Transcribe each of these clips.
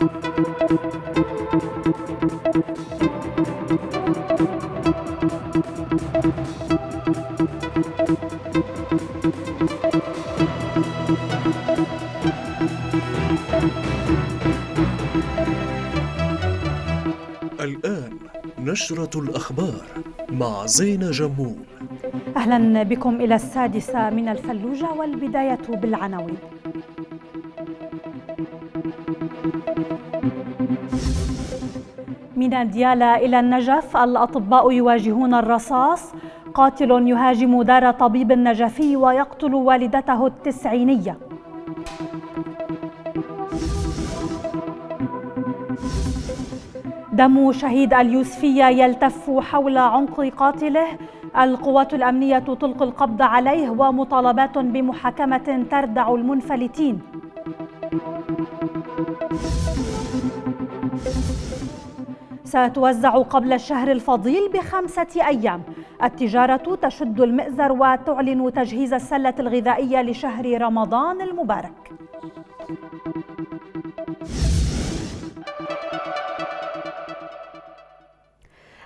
الآن نشرة الأخبار مع زينة جمول. أهلا بكم إلى السادسة من الفلوجة والبداية بالعناوين. من ديالا إلى النجف الأطباء يواجهون الرصاص. قاتل يهاجم دار طبيب نجفي ويقتل والدته التسعينية. دم شهيد اليوسفية يلتف حول عنق قاتله. القوات الأمنية تلقي القبض عليه ومطالبات بمحاكمة تردع المنفلتين. ستوزع قبل الشهر الفضيل بخمسة أيام. التجارة تشد المئزر وتعلن تجهيز السلة الغذائية لشهر رمضان المبارك.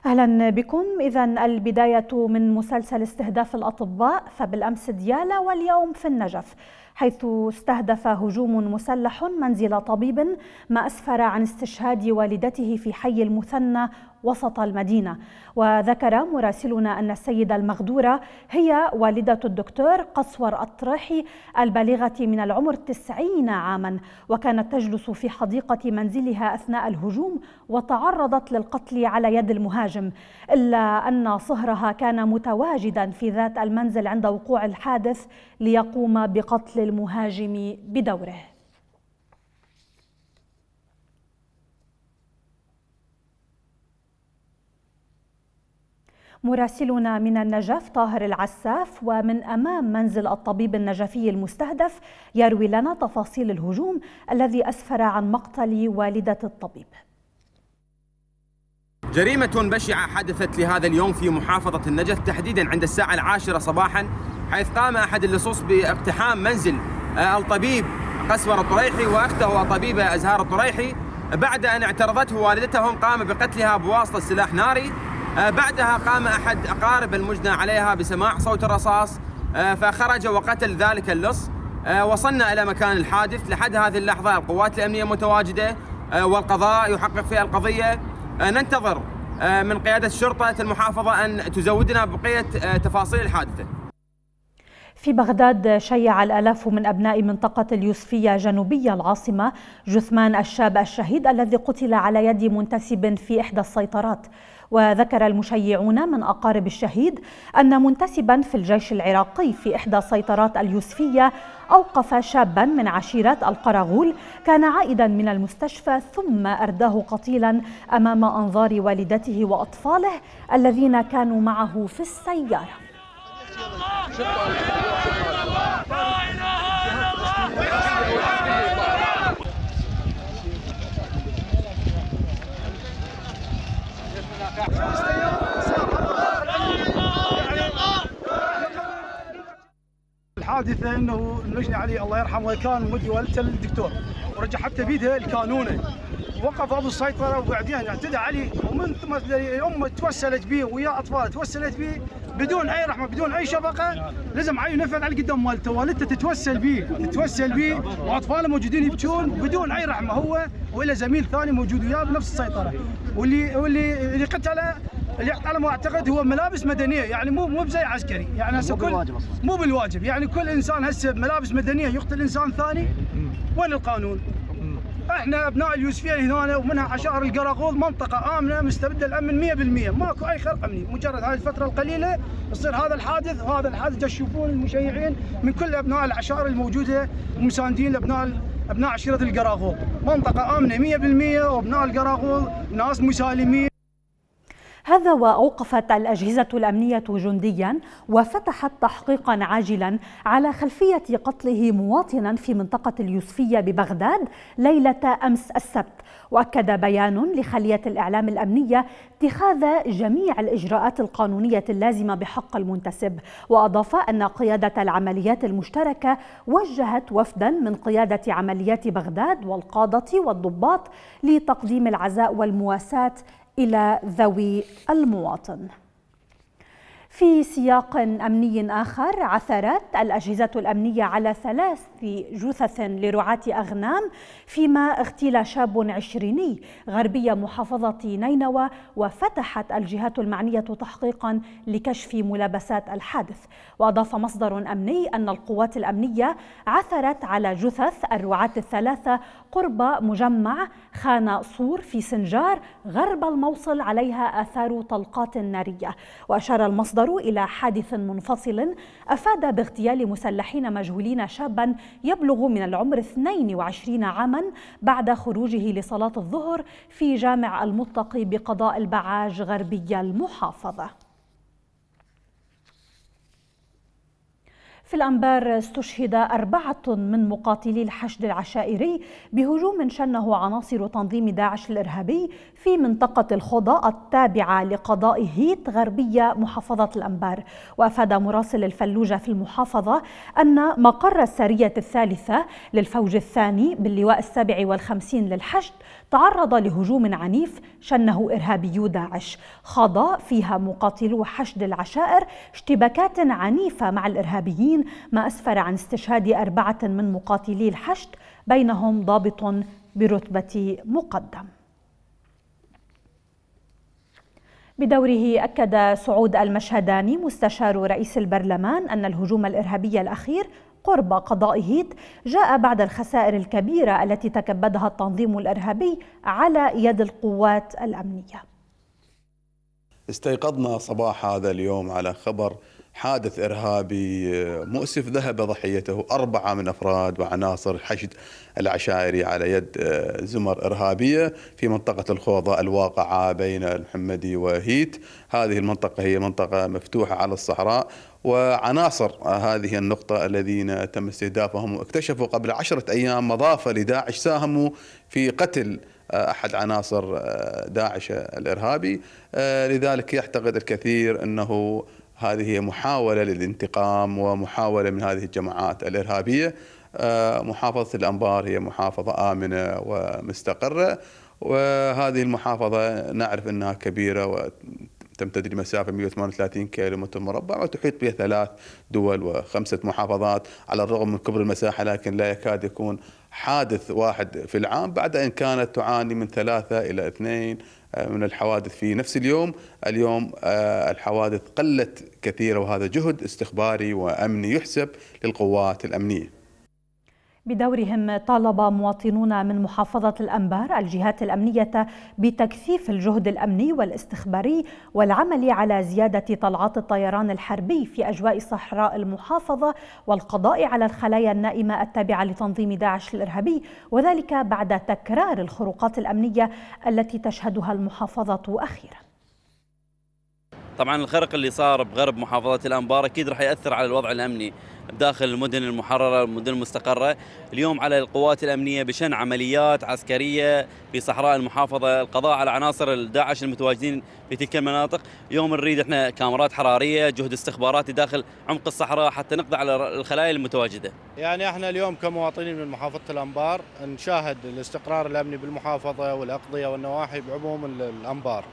أهلا بكم. اذا البداية من مسلسل استهداف الأطباء فبالأمس ديالا واليوم في النجف. حيث استهدف هجوم مسلح منزل طبيب ما أسفر عن استشهاد والدته في حي المثنى وسط المدينة. وذكر مراسلنا أن السيدة المغدورة هي والدة الدكتور قصور الطريحي البالغة من العمر تسعين عاما وكانت تجلس في حديقة منزلها أثناء الهجوم وتعرضت للقتل على يد المهاجم إلا أن صهرها كان متواجدا في ذات المنزل عند وقوع الحادث ليقوم بقتل المهاجم بدوره. مراسلنا من النجف طاهر العساف ومن أمام منزل الطبيب النجفي المستهدف يروي لنا تفاصيل الهجوم الذي أسفر عن مقتل والدة الطبيب. جريمة بشعة حدثت لهذا اليوم في محافظة النجف تحديدا عند الساعة العاشرة صباحا حيث قام أحد اللصوص باقتحام منزل الطبيب قسور الطريحي وأخته الطبيبة أزهار الطريحي بعد أن اعترضته والدتهم قام بقتلها بواسطة سلاح ناري آه، بعدها قام أحد أقارب المجنى عليها بسماع صوت الرصاص آه، فخرج وقتل ذلك اللص آه، وصلنا إلى مكان الحادث. لحد هذه اللحظة القوات الأمنية متواجدة والقضاء يحقق في القضية. ننتظر من قيادة شرطة المحافظة أن تزودنا بقية تفاصيل الحادثة. في بغداد شيع الآلاف من أبناء منطقة اليوسفية جنوبية العاصمة جثمان الشاب الشهيد الذي قتل على يد منتسب في إحدى السيطرات. وذكر المشيعون من أقارب الشهيد أن منتسبا في الجيش العراقي في إحدى سيطرات اليوسفية أوقف شابا من عشيرة القراغول كان عائدا من المستشفى ثم أرداه قتيلا أمام أنظار والدته وأطفاله الذين كانوا معه في السيارة. الحادثة إنه المجني علي الله يرحمه كان مدي والدته للدكتور. ورجع حتى بيدها القانوني وقف أبو السيطره وبعدين اعتدى عليه ومن ثم أمه توسلت به ويا أطفال توسلت به بدون أي رحمة بدون أي شفقة. لازم عين نفذ على قدام والدته والدته تتوسل به تتوسل به وأطفاله موجودين يبكون بدون أي رحمة هو وإلى زميل ثاني موجود وياه بنفس السيطرة. واللي واللي اللي قتله اللي على ما أعتقد هو ملابس مدنية يعني مو مو بزي عسكري يعني هسه كل مو بالواجب يعني كل إنسان هسه بملابس مدنية يقتل إنسان ثاني. وين القانون؟ إحنا أبناء اليوسفيه هنا ومنها عشائر القراقوض منطقة آمنة مستبدة الأمن 100% ماكو أي خرق أمني. مجرد هذه الفترة القليلة يصير هذا الحادث وهذا الحادث. تشوفون المشيعين من كل أبناء العشائر الموجودة المساندين لأبناء أبناء عشيرة القراقوض منطقة آمنة 100% وأبناء القراقوض ناس مسالمين. هذا وأوقفت الأجهزة الأمنية جنديا وفتحت تحقيقا عاجلا على خلفية قتله مواطنا في منطقة اليوسفية ببغداد ليلة أمس السبت. وأكد بيان لخلية الإعلام الأمنية اتخاذ جميع الإجراءات القانونية اللازمة بحق المنتسب وأضاف أن قيادة العمليات المشتركة وجهت وفدا من قيادة عمليات بغداد والقادة والضباط لتقديم العزاء والمواساة إلى ذوي المواطن. في سياق أمني آخر عثرت الأجهزة الأمنية على ثلاث جثث لرعاة أغنام فيما اغتيل شاب عشريني غربية محافظة نينوى وفتحت الجهات المعنية تحقيقا لكشف ملابسات الحادث. وأضاف مصدر أمني أن القوات الأمنية عثرت على جثث الرعاة الثلاثة قرب مجمع خان صور في سنجار غرب الموصل عليها آثار طلقات نارية. وأشار المصدر إلى حادث منفصل أفاد باغتيال مسلحين مجهولين شابا يبلغ من العمر 22 عاما بعد خروجه لصلاة الظهر في جامع المتقي بقضاء البعاج غربي المحافظة. في الأنبار استشهد أربعة من مقاتلي الحشد العشائري بهجوم شنه عناصر تنظيم داعش الإرهابي في منطقة الخضاء التابعة لقضاء هيت غربية محافظة الأنبار. وأفاد مراسل الفلوجة في المحافظة أن مقر السرية الثالثة للفوج الثاني باللواء السابع والخمسين للحشد تعرض لهجوم عنيف شنه إرهابيو داعش. خاض فيها مقاتلو حشد العشائر اشتباكات عنيفة مع الإرهابيين ما أسفر عن استشهاد أربعة من مقاتلي الحشد بينهم ضابط برتبة مقدم. بدوره أكد سعود المشهداني مستشار رئيس البرلمان أن الهجوم الإرهابي الأخير قرب قضاء هيت جاء بعد الخسائر الكبيرة التي تكبدها التنظيم الإرهابي على يد القوات الأمنية. استيقظنا صباح هذا اليوم على خبر حادث إرهابي مؤسف ذهب ضحيته أربعة من أفراد وعناصر الحشد العشائري على يد زمر إرهابية في منطقة الخوضة الواقعة بين المحمدي وهيت. هذه المنطقة هي منطقة مفتوحة على الصحراء وعناصر هذه النقطة الذين تم استهدافهم. واكتشفوا قبل عشرة أيام مضافة لداعش ساهموا في قتل أحد عناصر داعش الإرهابي. لذلك يعتقد الكثير أنه هذه هي محاولة للانتقام ومحاولة من هذه الجماعات الإرهابية. محافظة الأنبار هي محافظة آمنة ومستقرة وهذه المحافظة نعرف أنها كبيرة تمتد لمسافة 138 كيلو متر مربع وتحيط بها ثلاث دول وخمسة محافظات على الرغم من كبر المساحة لكن لا يكاد يكون حادث واحد في العام بعد أن كانت تعاني من ثلاثة إلى اثنين آه، من الحوادث في نفس اليوم. اليوم آه، الحوادث قلت كثيرا وهذا جهد استخباري وأمني يحسب للقوات الأمنية. بدورهم طالب مواطنون من محافظة الأنبار الجهات الأمنية بتكثيف الجهد الأمني والاستخباري والعمل على زيادة طلعات الطيران الحربي في أجواء صحراء المحافظة والقضاء على الخلايا النائمة التابعة لتنظيم داعش الإرهابي وذلك بعد تكرار الخروقات الأمنية التي تشهدها المحافظة أخيراً. طبعا الخرق اللي صار بغرب محافظة الأنبار أكيد راح يأثر على الوضع الأمني. داخل المدن المحررة المدن المستقرة. اليوم على القوات الأمنية بشن عمليات عسكرية في صحراء المحافظة. القضاء على عناصر الداعش المتواجدين في تلك المناطق. اليوم نريد إحنا كاميرات حرارية جهد استخباراتي داخل عمق الصحراء حتى نقضي على الخلايا المتواجدة. يعني إحنا اليوم كمواطنين من محافظة الأنبار نشاهد الاستقرار الأمني بالمحافظة والأقضية والنواحي بعموم الأنبار.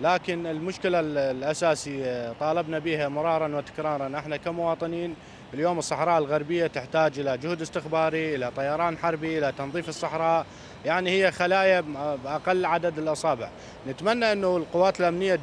لكن المشكلة الأساسية طالبنا بها مرارا وتكرارا إحنا كمواطنين اليوم الصحراء الغربية تحتاج إلى جهد استخباري إلى طيران حربي إلى تنظيف الصحراء. يعني هي خلايا بأقل عدد الأصابع. نتمنى أنه القوات الأمنية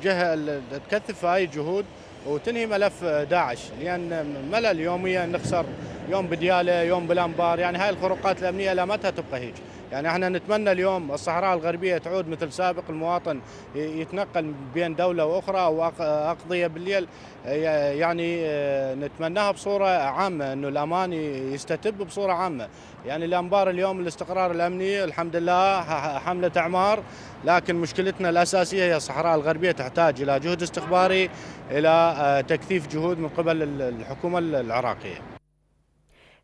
تكثف هاي الجهود وتنهي ملف داعش لأن ملل يوميا نخسر يوم بديالة يوم بالأنبار يعني هاي الخروقات الأمنية لا متى تبقى هيك. يعني إحنا نتمنى اليوم الصحراء الغربية تعود مثل سابق المواطن يتنقل بين دولة وأخرى أو أقضية بالليل. يعني آه، نتمناها بصورة عامة إنه الأمان يستتب بصورة عامة. يعني الأنبار اليوم الاستقرار الأمني الحمد لله حملة أعمار. لكن مشكلتنا الأساسية هي الصحراء الغربية تحتاج إلى جهد استخباري إلى آه، تكثيف جهود من قبل الحكومة العراقية.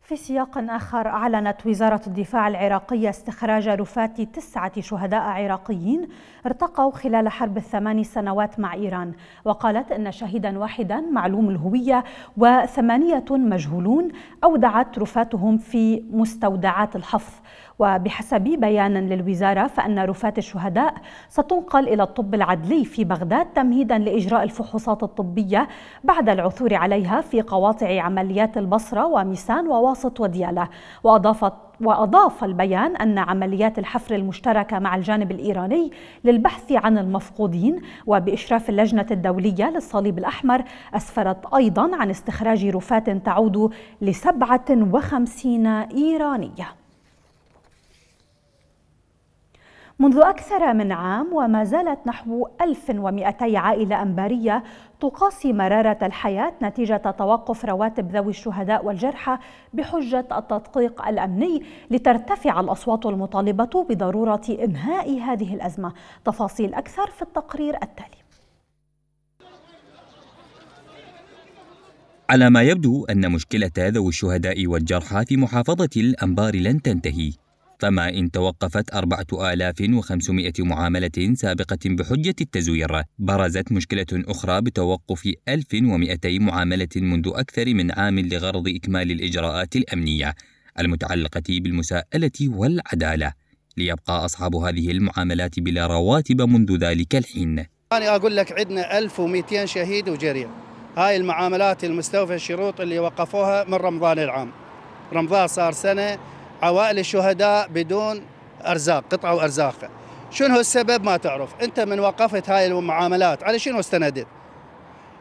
في سياق آخر أعلنت وزارة الدفاع العراقية استخراج رفات تسعة شهداء عراقيين ارتقوا خلال حرب الثمان سنوات مع إيران. وقالت أن شهيدا واحدا معلوم الهوية وثمانية مجهولون أودعت رفاتهم في مستودعات الحفظ. وبحسب بيان للوزارة فأن رفات الشهداء ستنقل إلى الطب العدلي في بغداد تمهيدا لإجراء الفحوصات الطبية بعد العثور عليها في قواطع عمليات البصرة وميسان وواسط وديالة. وأضافت وأضاف البيان أن عمليات الحفر المشتركة مع الجانب الإيراني للبحث عن المفقودين وبإشراف اللجنة الدولية للصليب الأحمر أسفرت أيضا عن استخراج رفات تعود لسبعة وخمسين إيرانية. منذ أكثر من عام وما زالت نحو 1200 عائلة أنبارية تقاسي مرارة الحياة نتيجة توقف رواتب ذوي الشهداء والجرحى بحجة التدقيق الأمني لترتفع الأصوات المطالبة بضرورة إنهاء هذه الأزمة. تفاصيل أكثر في التقرير التالي. على ما يبدو أن مشكلة ذوي الشهداء والجرحى في محافظة الأنبار لن تنتهي. فما إن توقفت 4500 معاملة سابقة بحجة التزوير. برزت مشكلة أخرى بتوقف 1200 معاملة منذ أكثر من عام لغرض إكمال الإجراءات الأمنية المتعلقة بالمساءلة والعدالة. ليبقى أصحاب هذه المعاملات بلا رواتب منذ ذلك الحين. أنا أقول لك عندنا 1200 شهيد وجريح هاي المعاملات المستوفى الشروط اللي وقفوها من رمضان العام. رمضان صار سنة عوائل الشهداء بدون أرزاق قطعوا ارزاق شنو السبب؟ ما تعرف. أنت من وقفت هاي المعاملات. على شنو استندت؟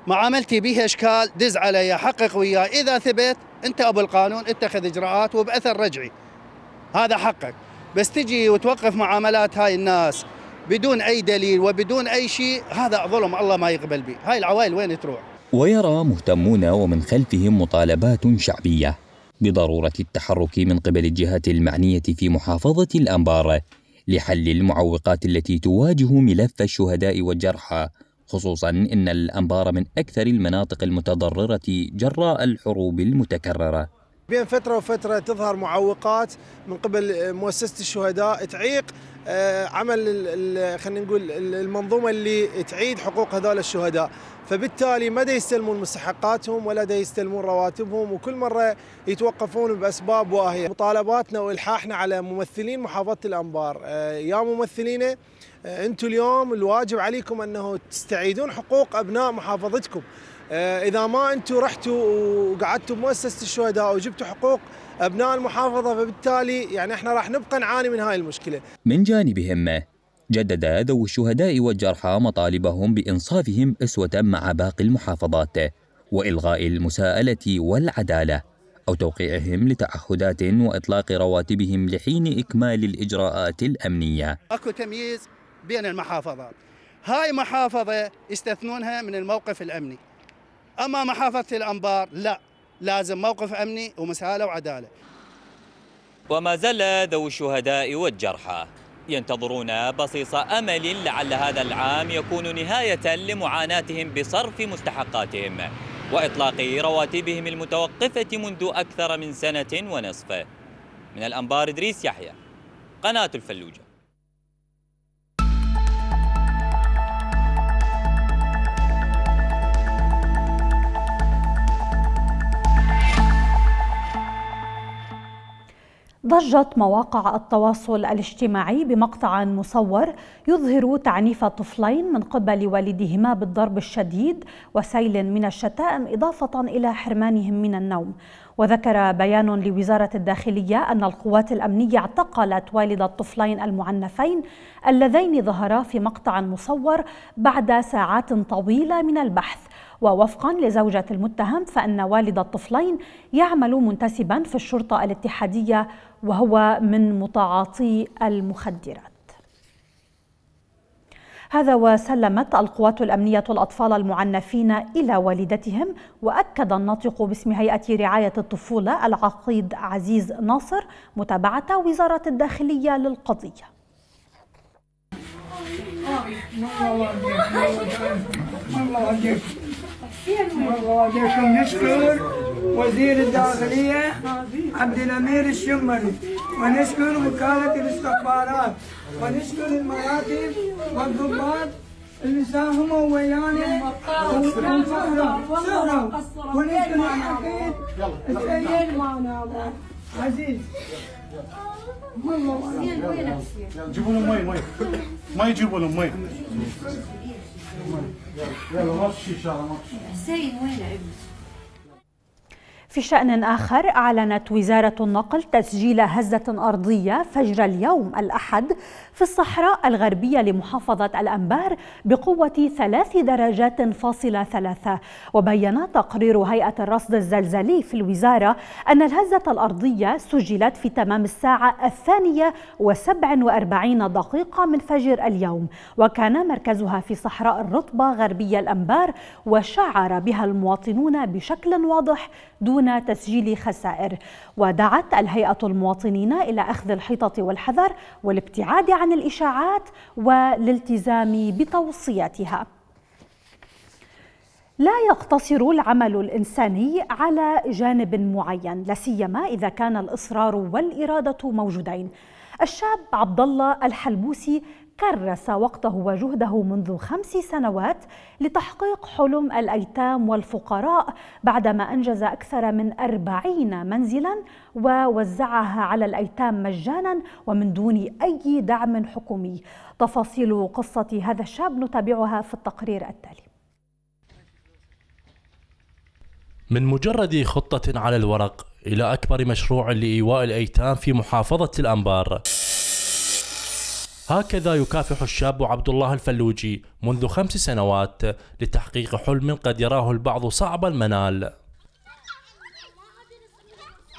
معاملتي بها إشكال. دز علي حقق وياي. إذا ثبت أنت أبو القانون اتخذ إجراءات وبأثر رجعي. هذا حقك. بس تجي وتوقف معاملات هاي الناس بدون أي دليل وبدون أي شيء هذا ظلم الله ما يقبل به هاي العوائل وين تروح؟ ويرى مهتمون ومن خلفهم مطالبات شعبية. بضرورة التحرك من قبل الجهات المعنية في محافظة الأنبار لحل المعوقات التي تواجه ملف الشهداء والجرحى خصوصا إن الأنبار من أكثر المناطق المتضررة جراء الحروب المتكررة. بين فترة وفترة تظهر معوقات من قبل مؤسسة الشهداء تعيق آه، عمل خلينا نقول المنظومة اللي تعيد حقوق هذول الشهداء. فبالتالي ما دا يستلمون مستحقاتهم ولا دا يستلمون رواتبهم وكل مرة يتوقفون بأسباب واهية. مطالباتنا وإلحاحنا على ممثلين محافظة الأنبار. آه، يا ممثلين آه، أنتم اليوم الواجب عليكم أنه تستعيدون حقوق أبناء محافظتكم. آه، إذا ما أنتم رحتوا وقعدتوا بمؤسسة الشهداء وجبتوا حقوق أبناء المحافظة فبالتالي يعني إحنا راح نبقى نعاني من هاي المشكلة. من جانبهم جدد ذوي الشهداء والجرحى مطالبهم بإنصافهم أسوة مع باقي المحافظات وإلغاء المساءلة والعدالة أو توقيعهم لتعهدات وإطلاق رواتبهم لحين إكمال الإجراءات الأمنية. أكو تمييز بين المحافظات. هاي محافظة يستثنونها من الموقف الأمني. أما محافظة الأنبار لا لازم موقف أمني ومساءلة وعدالة وما زال ذوي الشهداء والجرحى ينتظرون بصيص أمل لعل هذا العام يكون نهاية لمعاناتهم بصرف مستحقاتهم وإطلاق رواتبهم المتوقفة منذ أكثر من سنة ونصف. من الأنبار إدريس يحيى قناة الفلوجة ضجت مواقع التواصل الاجتماعي بمقطع مصور يظهر تعنيف طفلين من قبل والديهما بالضرب الشديد وسيل من الشتائم إضافة إلى حرمانهم من النوم. وذكر بيان لوزارة الداخلية أن القوات الأمنية اعتقلت والد الطفلين المعنفين اللذين ظهرا في مقطع مصور بعد ساعات طويلة من البحث ووفقا لزوجة المتهم فإن والد الطفلين يعمل منتسبا في الشرطة الاتحادية وهو من متعاطي المخدرات. هذا وسلمت القوات الأمنية الأطفال المعنفين إلى والدتهم وأكد الناطق باسم هيئة رعاية الطفولة العقيد عزيز ناصر متابعة وزارة الداخلية للقضية. نشكر وزير الداخلية عبد الأمير الشمري ونشكر وكالة الاستخبارات ونشكر المراتب والضباط اللي ساهموا ويانا وفخروا ونشكر الحقيق السيد عزيز جيبوا لهم مي مي. ما يجيبوا لهم مي. يلا ما تشي شارع ما تشي حسين وين في شأن آخر أعلنت وزارة النقل تسجيل هزة أرضية فجر اليوم الأحد في الصحراء الغربية لمحافظة الأنبار بقوة ثلاث درجات فاصلة ثلاثة. وبين تقرير هيئة الرصد الزلزالي في الوزارة أن الهزة الأرضية سجلت في تمام الساعة الثانية وسبع وأربعين دقيقة من فجر اليوم. وكان مركزها في صحراء الرطبة غربية الأنبار وشعر بها المواطنون بشكل واضح دون تسجيل خسائر. ودعت الهيئة المواطنين إلى أخذ الحيطة والحذر والابتعاد عن الإشاعات والالتزام بتوصياتها لا يقتصر العمل الإنساني على جانب معين لا سيما إذا كان الإصرار والإرادة موجودين. الشاب عبد الله الحلبوسي كرس وقته وجهده منذ خمس سنوات لتحقيق حلم الأيتام والفقراء بعدما أنجز أكثر من أربعين منزلا ووزعها على الأيتام مجانا ومن دون أي دعم حكومي. تفاصيل قصة هذا الشاب نتابعها في التقرير التالي. من مجرد خطة على الورق إلى أكبر مشروع لإيواء الأيتام في محافظة الأنبار. هكذا يكافح الشاب عبد الله الفلوجي منذ خمس سنوات لتحقيق حلم قد يراه البعض صعب المنال.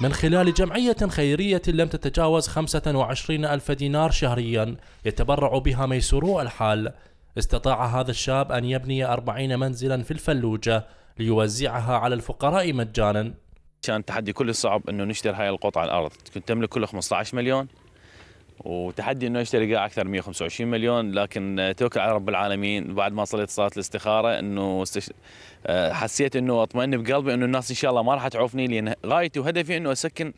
من خلال جمعية خيرية لم تتجاوز 25 ألف دينار شهريا يتبرع بها ميسورو الحال. استطاع هذا الشاب أن يبني 40 منزلا في الفلوجة ليوزعها على الفقراء مجانا. كان التحدي كل صعب إنه نشتري هاي القطعة الأرض. كنت تملك كله 15 مليون. وتحدي إنه اشتري قاع أكثر من 125 مليون لكن توكل على رب العالمين بعد ما صليت صلاة الاستخارة إنه استش... آه، حسيت إنه أطمئن بقلبي إنه الناس إن شاء الله ما راح تعوفني لأن غايتي وهدفي إنه أسكن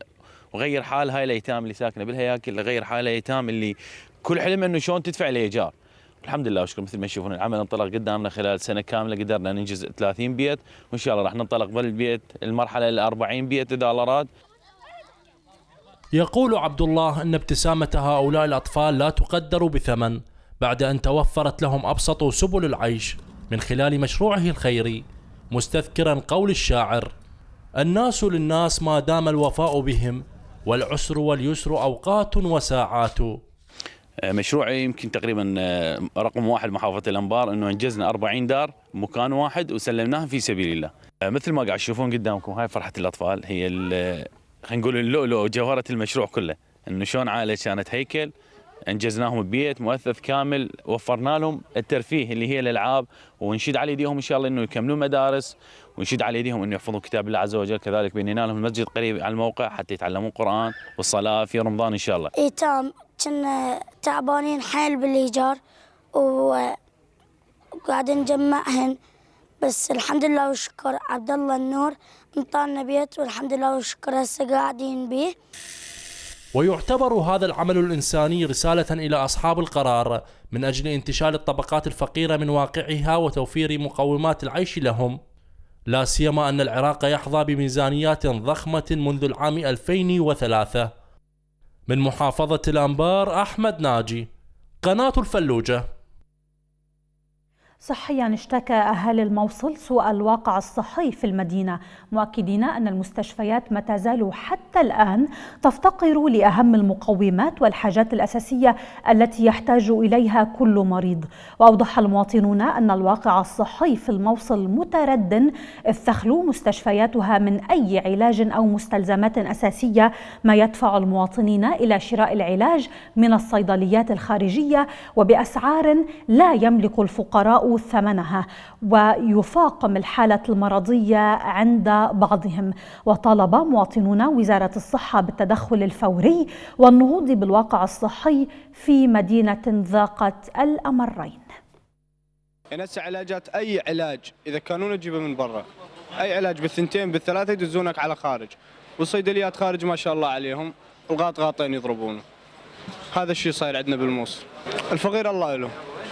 وغير حال هاي الأيتام اللي ساكنة بالهياكل غير حال الأيتام اللي كل حلم إنه شلون تدفع الايجار الحمد لله وشكر مثل ما تشوفون العمل انطلق قدامنا خلال سنة كاملة قدرنا ننجز 30 بيت وإن شاء الله راح ننطلق بالبيت المرحلة ال 40 بيت إذا الله يقول عبد الله أن ابتسامة هؤلاء الأطفال لا تقدر بثمن بعد أن توفرت لهم أبسط سبل العيش من خلال مشروعه الخيري مستذكرا قول الشاعر الناس للناس ما دام الوفاء بهم والعسر واليسر أوقات وساعات. مشروعي يمكن تقريبا آه، رقم واحد محافظة الأنبار أنه أنجزنا 40 دار مكان واحد وسلمناها في سبيل الله. آه، مثل ما قاعد تشوفون قدامكم هاي فرحة الأطفال هي خلينا نقول اللؤلؤ وجوهرة المشروع كله إنه شلون عائلة كانت هيكل إنجزناهم ببيت مؤثث كامل وفرنا لهم الترفيه اللي هي الألعاب ونشد على ايديهم إن شاء الله إنه يكملون مدارس ونشد على ايديهم إنه يحفظون كتاب الله عز وجل كذلك بنينا لهم المسجد قريب على الموقع حتى يتعلمون قرآن والصلاة في رمضان إن شاء الله. ايتام كنا تعبانين حيل بالإيجار وقاعدين نجمعهن بس الحمد لله والشكر عبد الله النور انطانا بيت والحمد لله والشكر هسه قاعدين به ويعتبر هذا العمل الإنساني رسالة إلى أصحاب القرار من أجل انتشال الطبقات الفقيرة من واقعها وتوفير مقومات العيش لهم. لا سيما أن العراق يحظى بميزانيات ضخمة منذ العام 2003 من محافظة الأنبار أحمد ناجي. قناة الفلوجة. صحيا اشتكى أهالي الموصل سوء الواقع الصحي في المدينة مؤكدين أن المستشفيات ما تزال حتى الآن تفتقر لأهم المقومات والحاجات الأساسية التي يحتاج إليها كل مريض. وأوضح المواطنون أن الواقع الصحي في الموصل مترد إذ تخلو مستشفياتها من أي علاج أو مستلزمات أساسية ما يدفع المواطنين إلى شراء العلاج من الصيدليات الخارجية وبأسعار لا يملك الفقراء ثمنها ويفاقم الحالة المرضية عند بعضهم. وطالب مواطنون وزارة الصحة بالتدخل الفوري والنهوض بالواقع الصحي في مدينة ذاقت الأمرين. هسه علاجات أي علاج إذا كانوا نجيبه من برا. أي علاج بالثنتين بالثلاثة يدزونك على خارج. والصيدليات خارج ما شاء الله عليهم الغاط غاطين يضربونه. هذا الشيء صاير عندنا بالموصل الفقير الله له.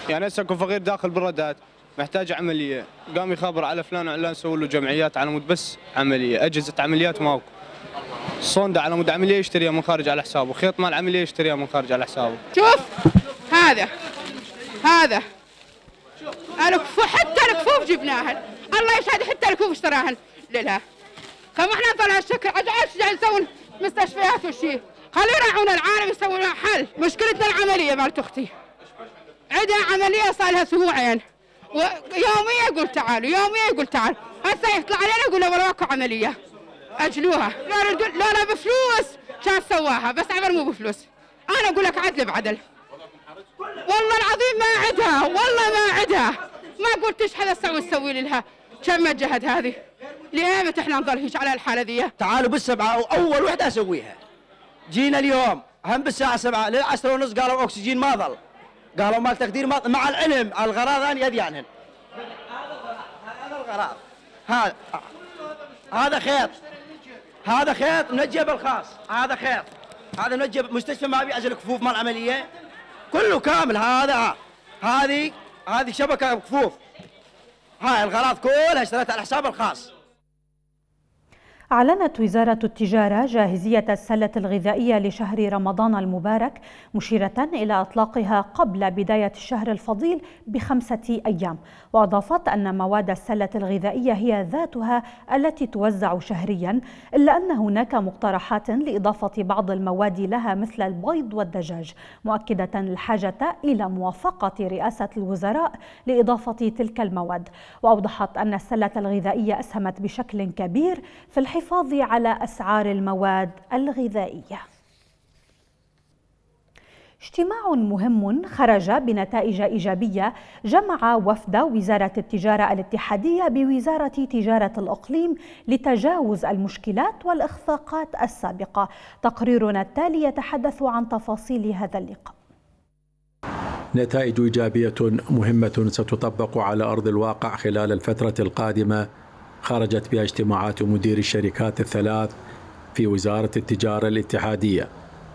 يعني هسه اكو فقير داخل بالردات محتاج عملية. قام يخابر على فلان وعلان سووا له جمعيات على مود بس عملية أجهزة عمليات ماكو. صوندا على مود عملية يشتريها من خارج على حسابه خيط مال عملية يشتريها من خارج على حسابه. شوف هذا هذا. الكفوف حتى الكفوف جبناهن الله يشهد حتى الكفوف اشتراهن. لها كم إحنا عاد إيش قاعد يسوون مستشفيات وشي. خلوا يراعون العالم يسوون حل. مشكلتنا العملية مالت أختي. عندها عملية صار لها أسبوعين ويوميا يقول تعالوا يوميا يقول تعالوا هسه يطلع علينا يقول له والله اكو عملية. أجلوها. لا لا بفلوس كان سواها بس عمر مو بفلوس. أنا أقول لك عدل بعدل. والله العظيم ما عدها والله ما عدها. ما قلت إيش هذا سوي تسوي لها. كم مجهد هذه؟ ليه إحنا نظل هيك على الحالة ذي. تعالوا بالسبعة واول وحدة أسويها. جينا اليوم هم بالساعة 7 للعشرة ونص قالوا أكسجين ما ظل. قالوا مال تقدير مع العلم على الغراض أنا يدي هذا الغراض. هذا هذا خيط. هذا خيط منجب الخاص هذا خيط. هذا منجب مستشفى ما ابي أجل كفوف مال عملية. كله كامل. هذا هذه هذه شبكة كفوف. هاي الغراض كلها اشتريتها على حساب الخاص. أعلنت وزارة التجارة جاهزية السلة الغذائية لشهر رمضان المبارك مشيرة إلى إطلاقها قبل بداية الشهر الفضيل بخمسة أيام. وأضافت أن مواد السلة الغذائية هي ذاتها التي توزع شهريا إلا أن هناك مقترحات لإضافة بعض المواد لها مثل البيض والدجاج مؤكدة الحاجة إلى موافقة رئاسة الوزراء لإضافة تلك المواد. وأوضحت أن السلة الغذائية أسهمت بشكل كبير في الحفاظ الحفاظ على أسعار المواد الغذائية. اجتماع مهم خرج بنتائج إيجابية جمع وفد وزارة التجارة الاتحادية بوزارة تجارة الإقليم لتجاوز المشكلات والإخفاقات السابقة. تقريرنا التالي يتحدث عن تفاصيل هذا اللقاء. نتائج إيجابية مهمة ستطبق على أرض الواقع خلال الفترة القادمة. خرجت بها اجتماعات مدير الشركات الثلاث في وزارة التجارة الاتحادية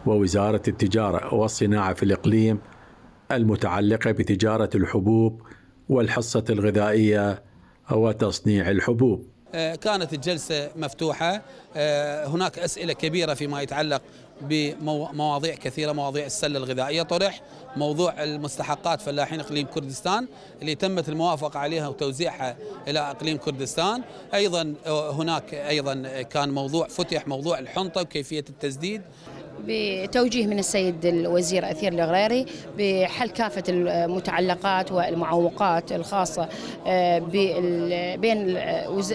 ووزارة التجارة والصناعة في الإقليم المتعلقة بتجارة الحبوب والحصة الغذائية وتصنيع الحبوب. آه، كانت الجلسة مفتوحة. آه، هناك أسئلة كبيرة فيما يتعلق بمواضيع كثيرة مواضيع السلة الغذائية. طرح موضوع المستحقات فلاحين إقليم كردستان اللي تمت الموافقة عليها وتوزيعها إلى إقليم كردستان. أيضا آه، هناك أيضا كان موضوع فتح موضوع الحنطة وكيفية التسديد. بتوجيه من السيد الوزير أثير الغريري بحل كافة المتعلقات والمعوقات الخاصة آه، بين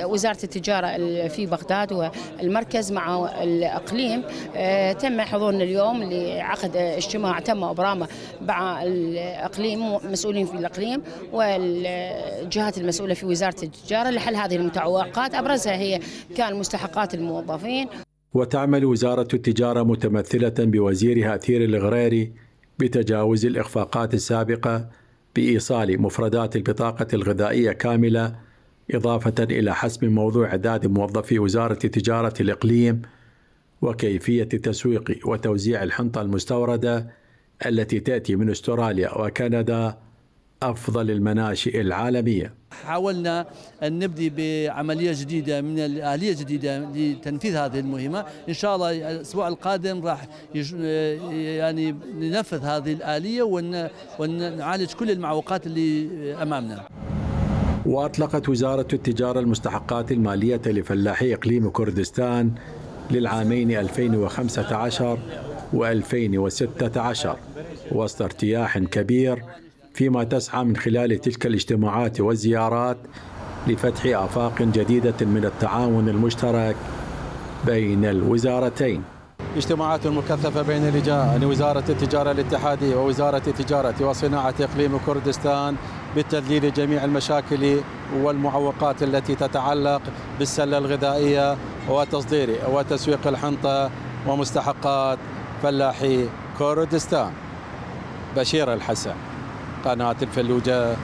وزارة التجارة في بغداد والمركز مع الإقليم آه، تم حضورنا اليوم لعقد اجتماع تم إبرامه مع الإقليم مسؤولين في الإقليم والجهات المسؤولة في وزارة التجارة لحل هذه المتعوقات. أبرزها هي كان مستحقات الموظفين. وتعمل وزارة التجارة متمثلة بوزيرها أثير الغريري بتجاوز الإخفاقات السابقة بإيصال مفردات البطاقة الغذائية كاملة إضافة إلى حسم موضوع إعداد موظفي وزارة تجارة الإقليم وكيفية تسويق وتوزيع الحنطة المستوردة التي تأتي من أستراليا وكندا. أفضل المناشئ العالمية. حاولنا أن نبدي بعملية جديدة من الآلية جديدة لتنفيذ هذه المهمة. إن شاء الله الأسبوع القادم راح يعني ننفذ هذه الآلية ونعالج كل المعوقات اللي أمامنا. وأطلقت وزارة التجارة المستحقات المالية لفلاحي إقليم كردستان للعامين 2015 و2016 وسط ارتياح كبير فيما تسعى من خلال تلك الاجتماعات والزيارات لفتح آفاق جديدة من التعاون المشترك بين الوزارتين. اجتماعات مكثفة بين لجان وزارة التجارة الاتحادية ووزارة التجارة وصناعة إقليم كردستان بتذليل جميع المشاكل والمعوقات التي تتعلق بالسلة الغذائية وتصدير وتسويق الحنطة ومستحقات فلاحي كردستان. بشير الحسن. قناة الفلوجة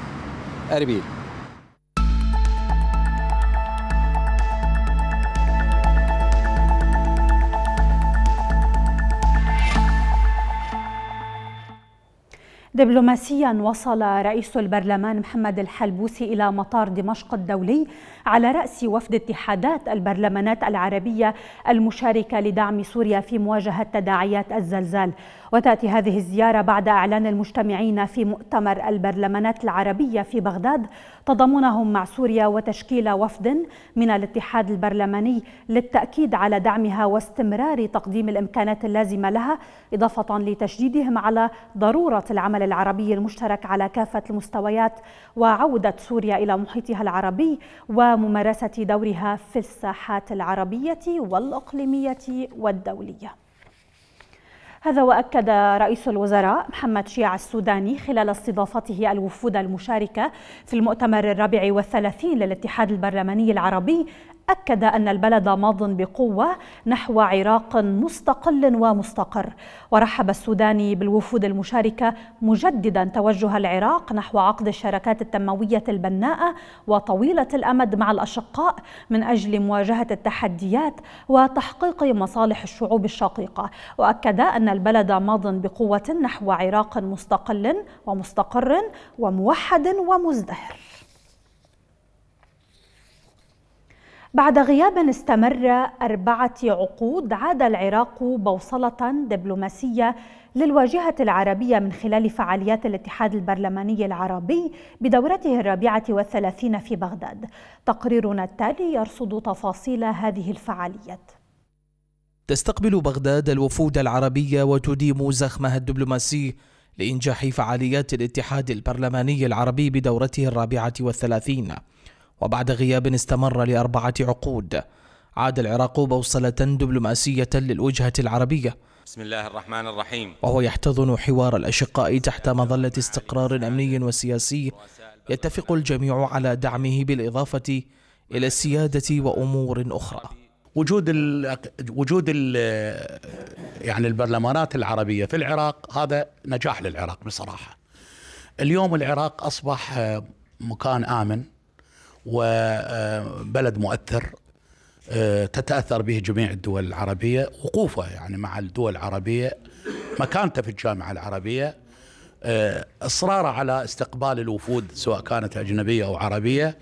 أربيل. دبلوماسيا وصل رئيس البرلمان محمد الحلبوسي إلى مطار دمشق الدولي على رأس وفد اتحادات البرلمانات العربية المشاركة لدعم سوريا في مواجهة تداعيات الزلزال. وتأتي هذه الزيارة بعد إعلان المجتمعين في مؤتمر البرلمانات العربية في بغداد تضامنهم مع سوريا وتشكيل وفد من الاتحاد البرلماني للتأكيد على دعمها واستمرار تقديم الإمكانات اللازمة لها إضافة لتشديدهم على ضرورة العمل العربي المشترك على كافة المستويات وعودة سوريا إلى محيطها العربي وممارسة دورها في الساحات العربية والإقليمية والدولية. هذا وأكد رئيس الوزراء محمد شيع السوداني خلال استضافته الوفود المشاركة في المؤتمر الرابع والثلاثين للاتحاد البرلماني العربي أكد أن البلد ماض بقوة نحو عراق مستقل ومستقر. ورحب السوداني بالوفود المشاركة مجددا توجه العراق نحو عقد الشراكات التنموية البناءة وطويلة الأمد مع الأشقاء من أجل مواجهة التحديات وتحقيق مصالح الشعوب الشقيقة. وأكد أن البلد ماض بقوة نحو عراق مستقل ومستقر وموحد ومزدهر. بعد غياب استمر أربعة عقود عاد العراق بوصلة دبلوماسية للواجهة العربية من خلال فعاليات الاتحاد البرلماني العربي بدورته الرابعة والثلاثين في بغداد. تقريرنا التالي يرصد تفاصيل هذه الفعاليات. تستقبل بغداد الوفود العربية وتديم زخمها الدبلوماسي لإنجاح فعاليات الاتحاد البرلماني العربي بدورته الرابعة والثلاثين. وبعد غياب استمر لأربعة عقود. عاد العراق بوصلة دبلوماسية للوجهة العربية. بسم الله الرحمن الرحيم. وهو يحتضن حوار الأشقاء تحت مظلة استقرار أمني وسياسي يتفق الجميع على دعمه بالإضافة إلى السيادة وأمور أخرى. وجود ال وجود ال يعني البرلمانات العربية في العراق هذا نجاح للعراق بصراحة. اليوم العراق أصبح مكان آمن. وبلد مؤثر تتأثر به جميع الدول العربية وقوفه يعني مع الدول العربية مكانته في الجامعة العربية إصراره على استقبال الوفود سواء كانت أجنبية أو عربية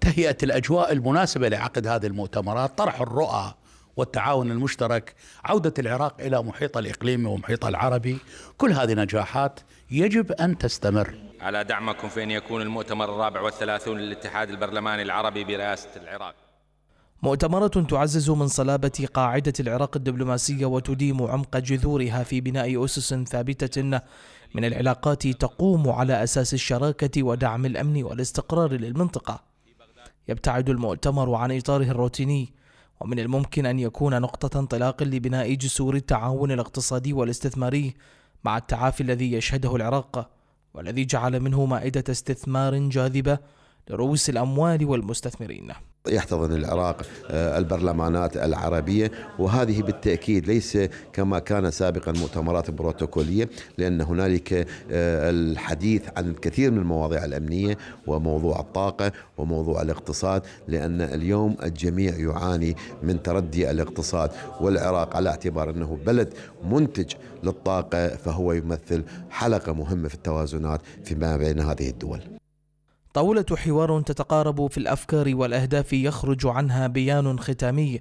تهيئة الأجواء المناسبة لعقد هذه المؤتمرات طرح الرؤى والتعاون المشترك عودة العراق إلى محيط الاقليمي ومحيط العربي. كل هذه نجاحات يجب أن تستمر. على دعمكم في أن يكون المؤتمر الرابع والثلاثون للاتحاد البرلماني العربي برئاسة العراق. مؤتمرة تعزز من صلابة قاعدة العراق الدبلوماسية وتديم عمق جذورها في بناء أسس ثابتة. من العلاقات تقوم على أساس الشراكة ودعم الأمن والاستقرار للمنطقة. يبتعد المؤتمر عن إطاره الروتيني ومن الممكن أن يكون نقطة انطلاق لبناء جسور التعاون الاقتصادي والاستثماري مع التعافي الذي يشهده العراق والذي جعل منه مائدة استثمار جاذبة لرؤوس الأموال والمستثمرين. يحتضن العراق البرلمانات العربية. وهذه بالتأكيد ليس كما كان سابقا مؤتمرات بروتوكولية لأن هنالك الحديث عن الكثير من المواضيع الأمنية وموضوع الطاقة وموضوع الاقتصاد لأن اليوم الجميع يعاني من تردي الاقتصاد. والعراق على اعتبار أنه بلد منتج للطاقة فهو يمثل حلقة مهمة في التوازنات فيما بين هذه الدول. طاولة حوار تتقارب في الأفكار والأهداف يخرج عنها بيان ختامي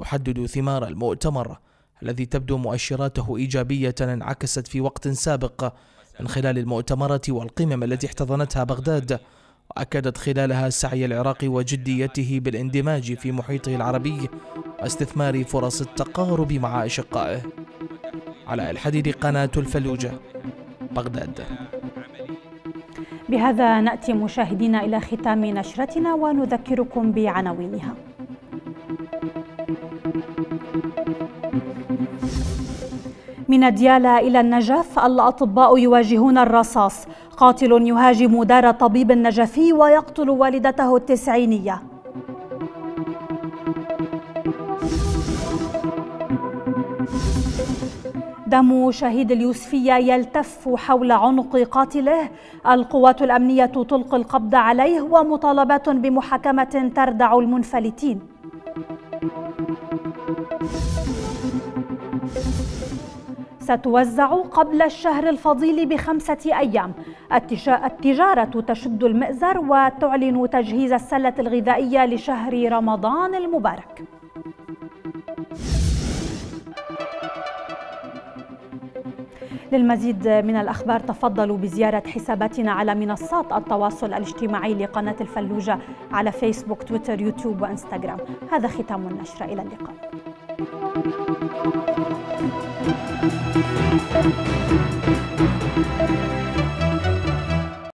يحدد ثمار المؤتمر الذي تبدو مؤشراته إيجابية انعكست في وقت سابق من خلال المؤتمرات والقمم التي احتضنتها بغداد وأكدت خلالها سعي العراق وجديته بالاندماج في محيطه العربي واستثمار فرص التقارب مع أشقائه. على الحديد قناة الفلوجة بغداد. بهذا نأتي مشاهدينا إلى ختام نشرتنا ونذكركم بعناوينها. من ديالا إلى النجف الأطباء يواجهون الرصاص. قاتل يهاجم دار طبيب نجفي ويقتل والدته التسعينية. دم شهيد اليوسفية يلتف حول عنق قاتله. القوات الأمنية تلقي القبض عليه ومطالبات بمحاكمة تردع المنفلتين. ستوزع قبل الشهر الفضيل بخمسة أيام. التجارة تشد المئزر وتعلن تجهيز السلة الغذائية لشهر رمضان المبارك. للمزيد من الأخبار تفضلوا بزيارة حساباتنا على منصات التواصل الاجتماعي لقناة الفلوجة على فيسبوك تويتر يوتيوب وإنستغرام. هذا ختام النشرة إلى اللقاء.